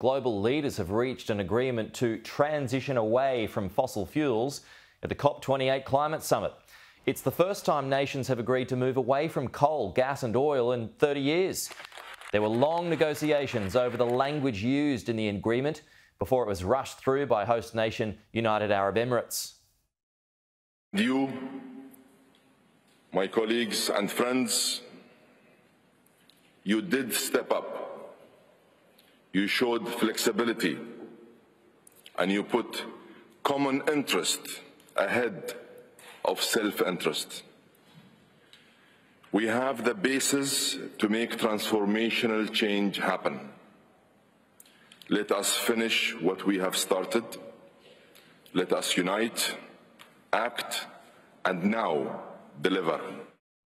Global leaders have reached an agreement to transition away from fossil fuels at the COP28 Climate Summit. It's the first time nations have agreed to move away from coal, gas, and oil in 30 years. There were long negotiations over the language used in the agreement before it was rushed through by host nation United Arab Emirates. You, my colleagues and friends, you did step up you showed flexibility and you put common interest ahead of self-interest. We have the basis to make transformational change happen. Let us finish what we have started. Let us unite, act, and now deliver.